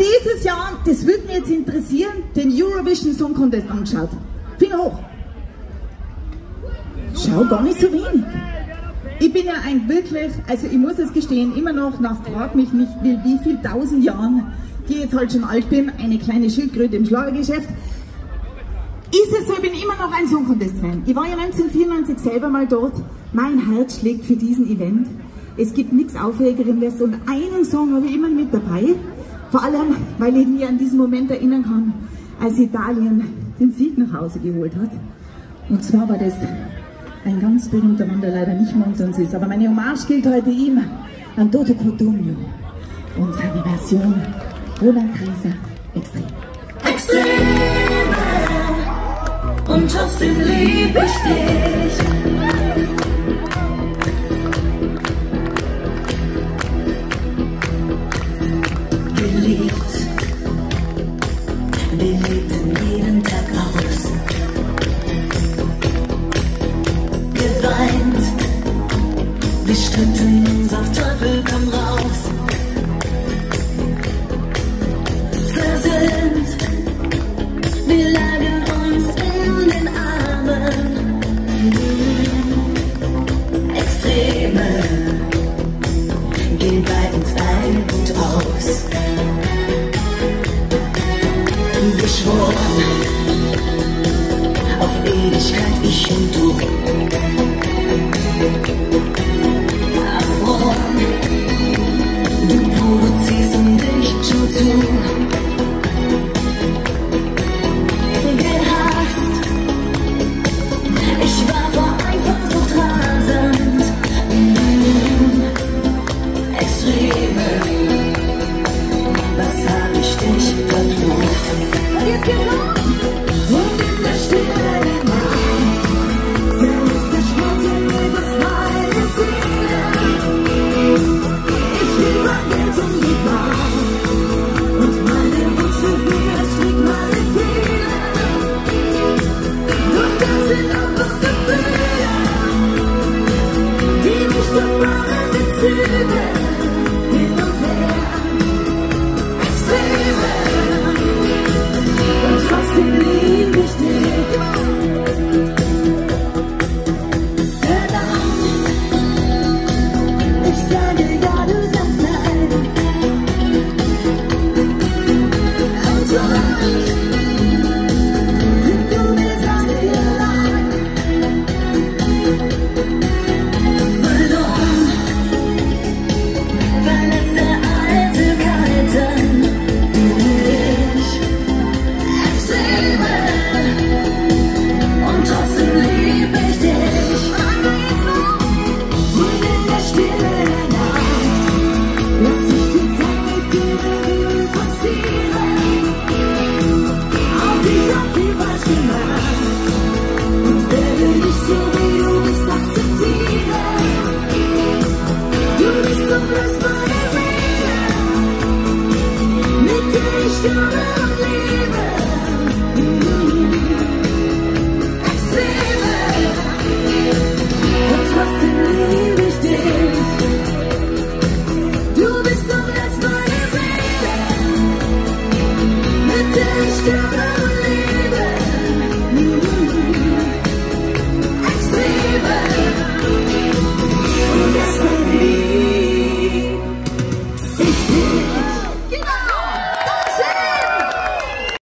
dieses Jahr, das würde mich jetzt interessieren, den Eurovision Song Contest angeschaut? Finger hoch. Schau, gar nicht so wenig. Ich bin ja ein wirklich, also ich muss es gestehen, immer noch nach frag mich nicht wie viel tausend Jahren, die jetzt halt schon alt bin, eine kleine Schildkröte im Schlagergeschäft. Ist es so, ich bin immer noch ein Song Contest Fan. Ich war ja 1994 selber mal dort. Mein Herz schlägt für diesen Event. Es gibt nichts Aufregerendes und einen Song habe ich immer mit dabei. Vor allem, weil ich mich an diesen Moment erinnern kann, als Italien den Sieg nach Hause geholt hat. Und zwar war das ein ganz berühmter Mann, der leider nicht mehr unter uns ist. Aber meine Hommage gilt heute ihm, an Toto Cotugno und seine Version Roland Kaiser Extrem. Extreme und trotzdem lieb ich dich. Wir stritten uns Teufel komm raus. Versöhnt, wir lagen uns in den Armen. Extreme gehen bei uns ein und aus. Geschworen auf Ewigkeit, ich und du. 嗯。Still